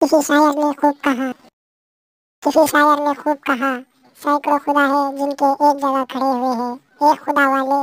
किसी शायर ने खूब कहा। किसी शायर ने खूब कहा, सैकड़ों खुदा है जिनके एक जगह खड़े हुए हैं एक खुदा वाले